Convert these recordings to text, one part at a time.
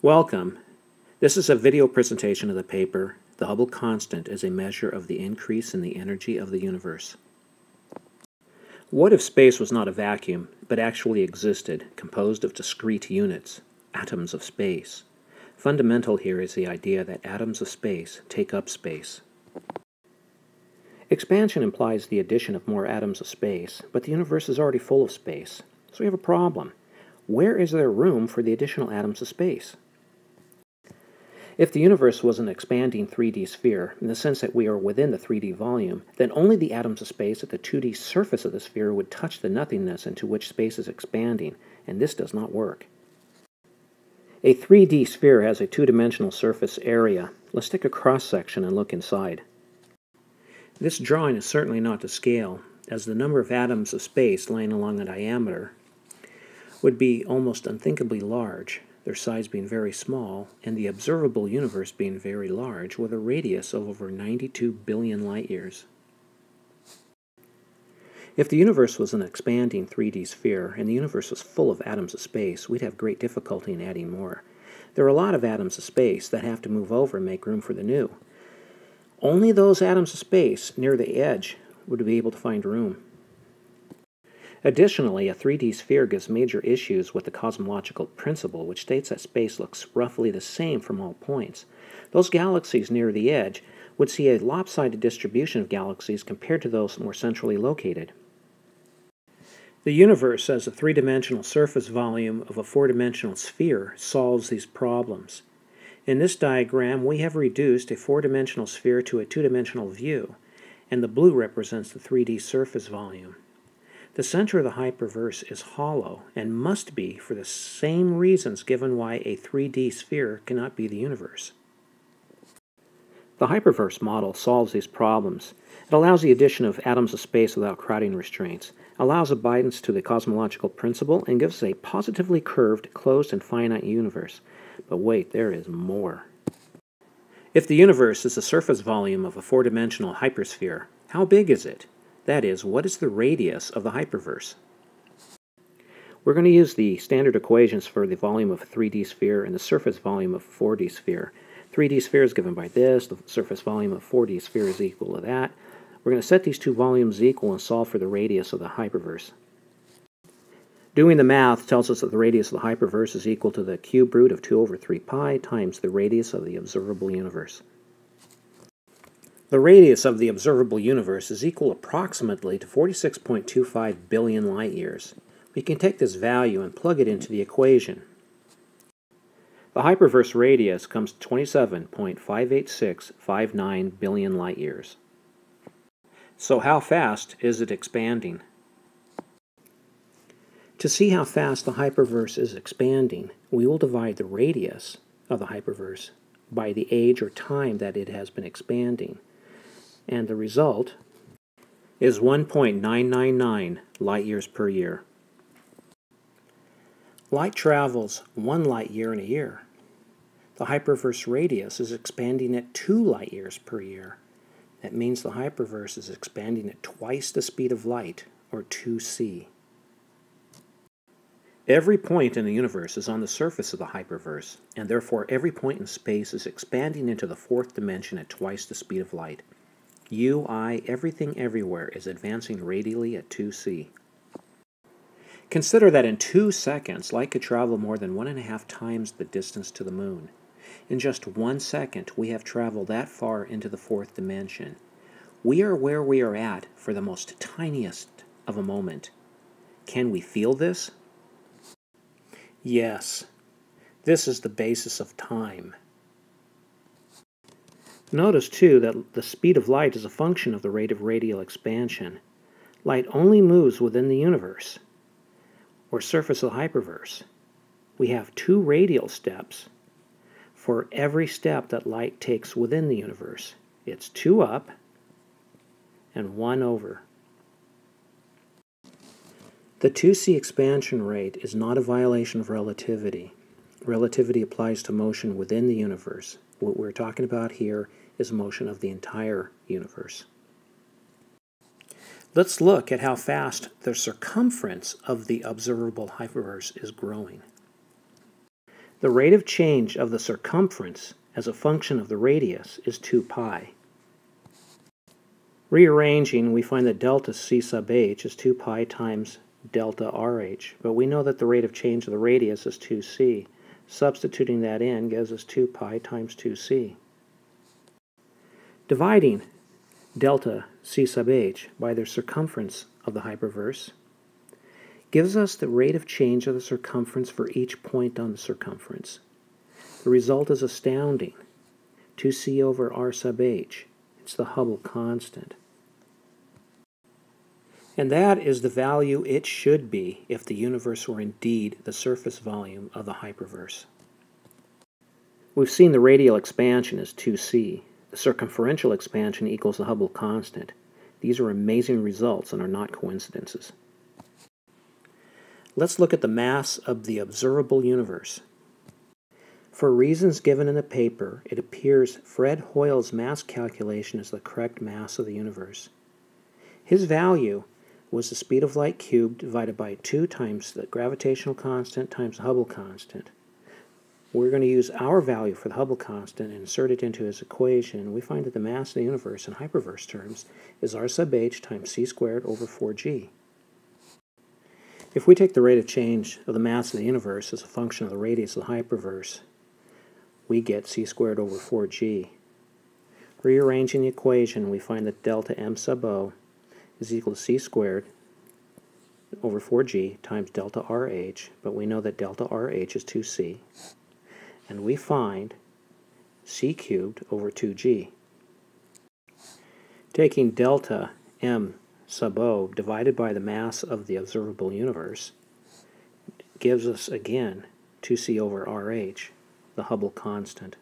Welcome. This is a video presentation of the paper, The Hubble Constant as a Measure of the Increase in the Energy of the Universe. What if space was not a vacuum, but actually existed, composed of discrete units, atoms of space? Fundamental here is the idea that atoms of space take up space. Expansion implies the addition of more atoms of space, but the universe is already full of space, so we have a problem. Where is there room for the additional atoms of space? If the universe was an expanding 3D sphere, in the sense that we are within the 3D volume, then only the atoms of space at the 2D surface of the sphere would touch the nothingness into which space is expanding, and this does not work. A 3D sphere has a two-dimensional surface area. Let's take a cross-section and look inside. This drawing is certainly not to scale, as the number of atoms of space lying along a diameter would be almost unthinkably large, their size being very small, and the observable universe being very large, with a radius of over 92 billion light years. If the universe was an expanding 3D sphere, and the universe was full of atoms of space, we'd have great difficulty in adding more. There are a lot of atoms of space that have to move over and make room for the new. Only those atoms of space near the edge would be able to find room. Additionally, a 3D sphere gives major issues with the cosmological principle, which states that space looks roughly the same from all points. Those galaxies near the edge would see a lopsided distribution of galaxies compared to those more centrally located. The universe as a three-dimensional surface volume of a four-dimensional sphere solves these problems. In this diagram, we have reduced a four-dimensional sphere to a two-dimensional view, and the blue represents the 3D surface volume. The center of the hyperverse is hollow and must be for the same reasons given why a 3D sphere cannot be the universe. The hyperverse model solves these problems. It allows the addition of atoms of space without crowding restraints, allows abidance to the cosmological principle, and gives us a positively curved, closed, and finite universe. But wait, there is more. If the universe is the surface volume of a four-dimensional hypersphere, how big is it? That is, what is the radius of the hyperverse? We're going to use the standard equations for the volume of a 3D sphere and the surface volume of a 4D sphere. 3D sphere is given by this, the surface volume of 4D sphere is equal to that. We're going to set these two volumes equal and solve for the radius of the hyperverse. Doing the math tells us that the radius of the hyperverse is equal to the cube root of 2 over 3 pi times the radius of the observable universe. The radius of the observable universe is equal approximately to 46.25 billion light years. We can take this value and plug it into the equation. The hyperverse radius comes to 27.58659 billion light years. So how fast is it expanding? To see how fast the hyperverse is expanding, we will divide the radius of the hyperverse by the age or time that it has been expanding and the result is 1.999 light years per year. Light travels one light year in a year. The hyperverse radius is expanding at two light years per year. That means the hyperverse is expanding at twice the speed of light, or 2c. Every point in the universe is on the surface of the hyperverse, and therefore every point in space is expanding into the fourth dimension at twice the speed of light. U, I, everything everywhere is advancing radially at 2c. Consider that in two seconds, light could travel more than one and a half times the distance to the moon. In just one second, we have traveled that far into the fourth dimension. We are where we are at for the most tiniest of a moment. Can we feel this? Yes. This is the basis of time. Notice, too, that the speed of light is a function of the rate of radial expansion. Light only moves within the universe, or surface of the hyperverse. We have two radial steps for every step that light takes within the universe. It's two up and one over. The 2c expansion rate is not a violation of relativity. Relativity applies to motion within the universe. What we're talking about here is motion of the entire universe. Let's look at how fast the circumference of the observable hyperverse is growing. The rate of change of the circumference as a function of the radius is 2 pi. Rearranging, we find that delta c sub h is 2 pi times delta rh, but we know that the rate of change of the radius is 2c. Substituting that in gives us 2 pi times 2c. Dividing delta c sub h by the circumference of the hyperverse gives us the rate of change of the circumference for each point on the circumference. The result is astounding. 2c over r sub h. It's the Hubble constant. And that is the value it should be if the universe were indeed the surface volume of the hyperverse. We've seen the radial expansion is 2c. The circumferential expansion equals the Hubble constant. These are amazing results and are not coincidences. Let's look at the mass of the observable universe. For reasons given in the paper, it appears Fred Hoyle's mass calculation is the correct mass of the universe. His value was the speed of light cubed divided by 2 times the gravitational constant times the Hubble constant. We're going to use our value for the Hubble constant and insert it into his equation. We find that the mass of the universe in hyperverse terms is r sub h times c squared over 4g. If we take the rate of change of the mass of the universe as a function of the radius of the hyperverse, we get c squared over 4g. Rearranging the equation, we find that delta m sub o is equal to c squared over 4g times delta rh, but we know that delta rh is 2c, and we find c cubed over 2g. Taking delta m sub o divided by the mass of the observable universe gives us again 2c over rh, the Hubble constant.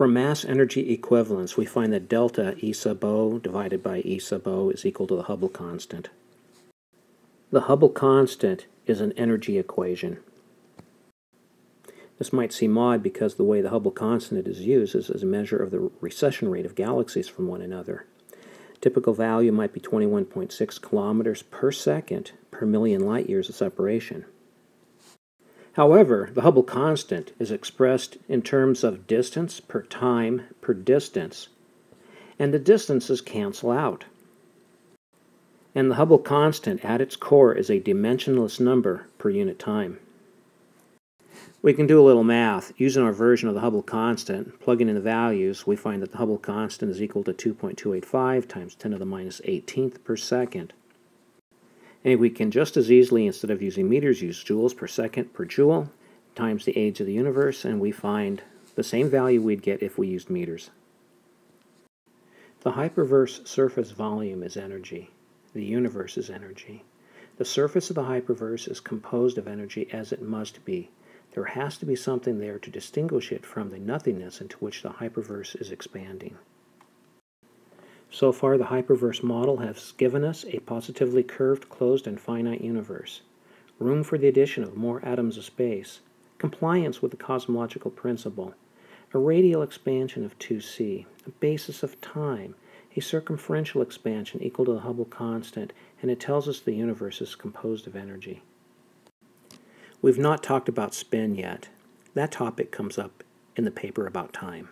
From mass energy equivalence, we find that delta E sub O divided by E sub O is equal to the Hubble constant. The Hubble constant is an energy equation. This might seem odd because the way the Hubble constant is used is as a measure of the recession rate of galaxies from one another. Typical value might be 21.6 kilometers per second per million light years of separation. However, the Hubble constant is expressed in terms of distance per time per distance, and the distances cancel out. And the Hubble constant at its core is a dimensionless number per unit time. We can do a little math. Using our version of the Hubble constant, plugging in the values, we find that the Hubble constant is equal to 2.285 times 10 to the minus 18th per second. And we can just as easily, instead of using meters, use joules per second per joule times the age of the universe, and we find the same value we'd get if we used meters. The hyperverse surface volume is energy. The universe is energy. The surface of the hyperverse is composed of energy as it must be. There has to be something there to distinguish it from the nothingness into which the hyperverse is expanding. So far, the hyperverse model has given us a positively curved, closed, and finite universe, room for the addition of more atoms of space, compliance with the cosmological principle, a radial expansion of 2c, a basis of time, a circumferential expansion equal to the Hubble constant, and it tells us the universe is composed of energy. We've not talked about spin yet. That topic comes up in the paper about time.